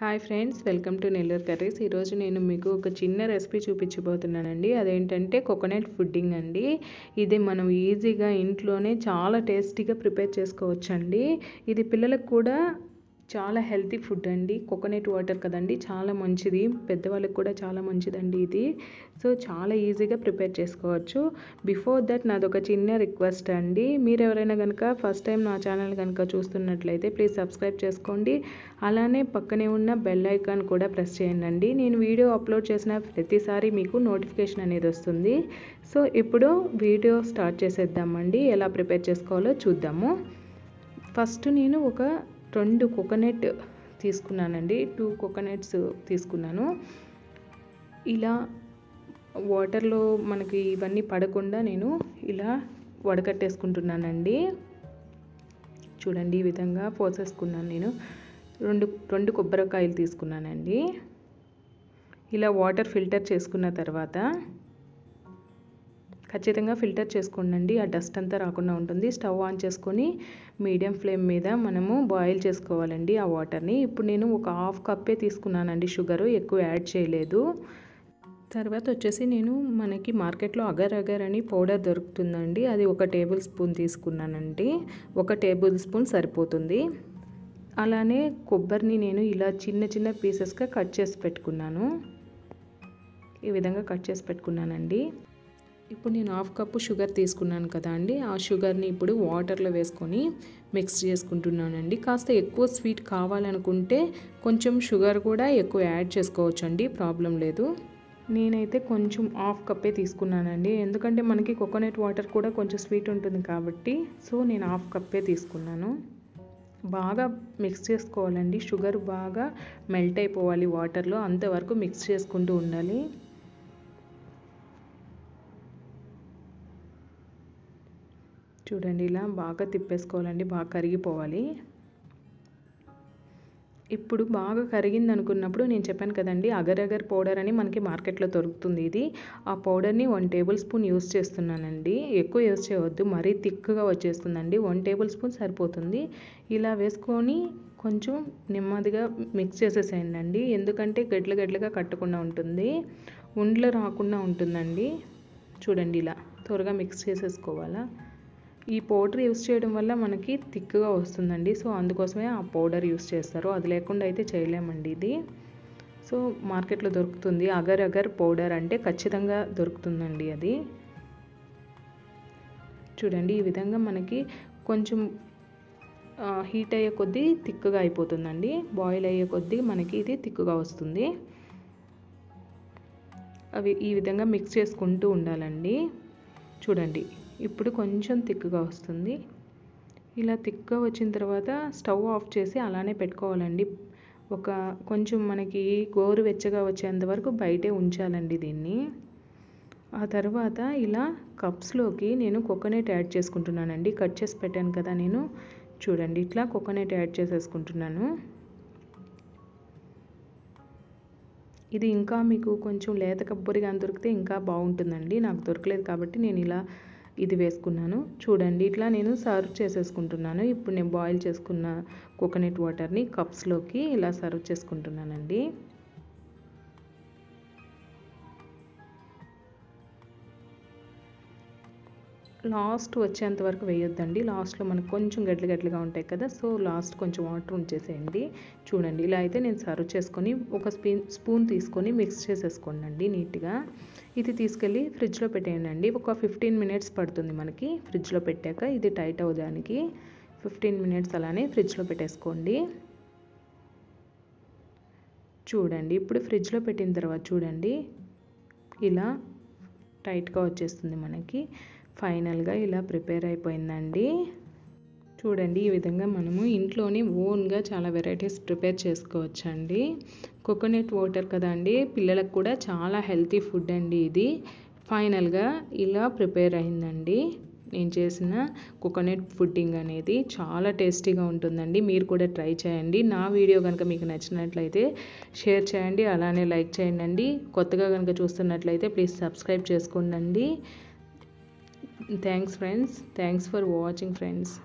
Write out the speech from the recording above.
Hi friends welcome to Nellore curries. ఈరోజు నేను మీకు ఒక చిన్న రెసిపీ చూపించబోతున్నానండి. అదేంటంటే కోకోనట్ ఫుడ్డింగ్ అండి. ఇది మనం ఈజీగా ఇంట్లోనే చాలా టేస్టీగా ప్రిపేర్ చేసుకోవచ్చండి. ఇది పిల్లలకు కూడా చాలా హెల్తీ ఫుడ్ అండి. కోకోనట్ వాటర్ కదండి చాలా మంచిది. పెద్దవాళ్ళకి కూడా చాలా మంచిదండి ఇది. సో చాలా ఈజీగా ప్రిపేర్ చేసుకోవచ్చు. బిఫోర్ దట్ నాది ఒక చిన్న రిక్వెస్ట్ అండి. మీరు ఎవరైనా కనుక ఫస్ట్ టైం నా ఛానల్ కనుక చూస్తున్నట్లయితే ప్లీజ్ సబ్స్క్రైబ్ చేసుకోండి. అలానే పక్కనే ఉన్న బెల్ ఐకాన్ కూడా ప్రెస్ చేయండి నేను వీడియో అప్లోడ్ చేసిన ప్రతిసారి మీకు నోటిఫికేషన్ అనేది వస్తుంది. సో ఇప్పుడు వీడియో స్టార్ట్ చేసేద్దామండి. ఎలా ప్రిపేర్ చేసుకోవాలో చూద్దాము. ఫస్ట్ నేను ఒక రెండు కోకోనట్ తీసుకున్నానండి. టూ కోకోనట్స్ తీసుకున్నాను. ఇలా వాటర్లో మనకి ఇవన్నీ పడకుండా నేను ఇలా వడకట్టేసుకుంటున్నానండి. చూడండి ఈ విధంగా పోసేసుకున్నాను నేను. రెండు రెండు కొబ్బరికాయలు తీసుకున్నానండి. ఇలా వాటర్ ఫిల్టర్ చేసుకున్న తర్వాత ఖచ్చితంగా ఫిల్టర్ చేసుకోండి ఆ డస్ట్ అంతా రాకుండా ఉంటుంది. స్టవ్ ఆన్ చేసుకొని మీడియం ఫ్లేమ్ మీద మనము బాయిల్ చేసుకోవాలండి ఆ వాటర్ని. ఇప్పుడు నేను ఒక హాఫ్ కప్పే తీసుకున్నానండి షుగరు ఎక్కువ యాడ్ చేయలేదు. తర్వాత వచ్చేసి నేను మనకి మార్కెట్లో అగర్ అగర్ అని పౌడర్ దొరుకుతుందండి. అది ఒక టేబుల్ స్పూన్ తీసుకున్నానండి. ఒక టేబుల్ స్పూన్ సరిపోతుంది. అలానే కొబ్బరిని నేను ఇలా చిన్న చిన్న పీసెస్గా కట్ చేసి పెట్టుకున్నాను. ఈ విధంగా కట్ చేసి పెట్టుకున్నానండి. ఇప్పుడు నేను హాఫ్ కప్పు షుగర్ తీసుకున్నాను కదా అండి. ఆ షుగర్ని ఇప్పుడు వాటర్లో వేసుకొని మిక్స్ చేసుకుంటున్నానండి. కాస్త ఎక్కువ స్వీట్ కావాలనుకుంటే కొంచెం షుగర్ కూడా ఎక్కువ యాడ్ చేసుకోవచ్చు అండి ప్రాబ్లం లేదు. నేనైతే కొంచెం హాఫ్ కప్పే తీసుకున్నానండి. ఎందుకంటే మనకి కోకోనట్ వాటర్ కూడా కొంచెం స్వీట్ ఉంటుంది కాబట్టి సో నేను హాఫ్ కప్పే తీసుకున్నాను. బాగా మిక్స్ చేసుకోవాలండి. షుగర్ బాగా మెల్ట్ అయిపోవాలి వాటర్లో. అంతవరకు మిక్స్ చేసుకుంటూ ఉండాలి. చూడండి ఇలా బాగా తిప్పేసుకోవాలండి బాగా కరిగిపోవాలి. ఇప్పుడు బాగా కరిగింది అనుకున్నప్పుడు నేను చెప్పాను కదండి అగర్ అగర్ పౌడర్ అని మనకి మార్కెట్లో దొరుకుతుంది ఇది. ఆ పౌడర్ని వన్ టేబుల్ స్పూన్ యూస్ చేస్తున్నానండి. ఎక్కువ యూస్ చేయవద్దు మరీ థిక్గా వచ్చేస్తుందండి. వన్ టేబుల్ స్పూన్ సరిపోతుంది. ఇలా వేసుకొని కొంచెం నెమ్మదిగా మిక్స్ చేసేసేయండి ఎందుకంటే గడ్లు గడ్లుగా కట్టకుండా ఉంటుంది ఉండ్లు రాకుండా ఉంటుందండి. చూడండి ఇలా త్వరగా మిక్స్ చేసేసుకోవాలా. ఈ పౌడర్ యూస్ చేయడం వల్ల మనకి థిక్గా వస్తుందండి. సో అందుకోసమే ఆ పౌడర్ యూస్ చేస్తారు. అది లేకుండా అయితే చేయలేమండి ఇది. సో మార్కెట్లో దొరుకుతుంది. అగర్ అగర్ పౌడర్ అంటే ఖచ్చితంగా దొరుకుతుందండి అది. చూడండి ఈ విధంగా మనకి కొంచెం హీట్ అయ్యే కొద్దీ థిక్గా అయిపోతుందండి. బాయిల్ అయ్యే కొద్దీ మనకి ఇది థిక్గా వస్తుంది. అవి ఈ విధంగా మిక్స్ చేసుకుంటూ ఉండాలండి. చూడండి. ఇప్పుడు కొంచెం థిక్గా వస్తుంది. ఇలా థిక్గా వచ్చిన తర్వాత స్టవ్ ఆఫ్ చేసి అలానే పెట్టుకోవాలండి. ఒక కొంచెం మనకి గోరు వెచ్చగా వచ్చేంత వరకు బయటే ఉంచాలండి దీన్ని. ఆ తర్వాత ఇలా కప్స్లోకి నేను కోకోనట్ యాడ్ చేసుకుంటున్నానండి. కట్ చేసి పెట్టాను కదా నేను. చూడండి ఇట్లా కోకోనట్ యాడ్ చేసేసుకుంటున్నాను. ఇది ఇంకా మీకు కొంచెం లేత కొబ్బరిగా దొరికితే ఇంకా బాగుంటుందండి. నాకు దొరకలేదు కాబట్టి నేను ఇలా ఇది వేసుకున్నాను. చూడండి ఇట్లా నేను సర్వ్ చేసేసుకుంటున్నాను. ఇప్పుడు నేను బాయిల్ చేసుకున్న కోకోనట్ వాటర్ని కప్స్లోకి ఇలా సర్వ్ చేసుకుంటున్నానండి. లాస్ట్ వచ్చేంత వరకు వేయొద్దండి. లాస్ట్లో మనకు కొంచెం గడ్లు గడ్లుగా ఉంటాయి కదా సో లాస్ట్ కొంచెం వాటర్ ఉంచేసేయండి. చూడండి ఇలా అయితే నేను సర్వ్ చేసుకొని ఒక స్పూన్ స్పూన్ తీసుకొని మిక్స్ చేసేసుకోండి నీట్గా. ఇది తీసుకెళ్ళి ఫ్రిడ్జ్లో పెట్టేయండి ఒక ఫిఫ్టీన్ మినిట్స్ పడుతుంది మనకి ఫ్రిడ్జ్లో పెట్టాక. ఇది టైట్ అవ్వడానికి ఫిఫ్టీన్ మినిట్స్ అలానే ఫ్రిడ్జ్లో పెట్టేసుకోండి. చూడండి ఇప్పుడు ఫ్రిడ్జ్లో పెట్టిన తర్వాత చూడండి ఇలా టైట్గా వచ్చేస్తుంది మనకి. ఫైనల్గా ఇలా ప్రిపేర్ అయిపోయిందండి. చూడండి ఈ విధంగా మనము ఇంట్లోనే ఓన్గా చాలా వెరైటీస్ ప్రిపేర్ చేసుకోవచ్చండి. కోకోనట్ వాటర్ కదండి పిల్లలకు కూడా చాలా హెల్తీ ఫుడ్ అండి ఇది. ఫైనల్గా ఇలా ప్రిపేర్ అయిందండి. నేను చేసిన కోకోనట్ ఫుడ్డింగ్ అనేది చాలా టేస్టీగా ఉంటుందండి. మీరు కూడా ట్రై చేయండి. నా వీడియో కనుక మీకు నచ్చినట్లయితే షేర్ చేయండి. అలానే లైక్ చేయండి కొత్తగా కనుక చూస్తున్నట్లయితే ప్లీజ్ సబ్స్క్రైబ్ చేసుకోండి thanks friends. Thanks for watching friends.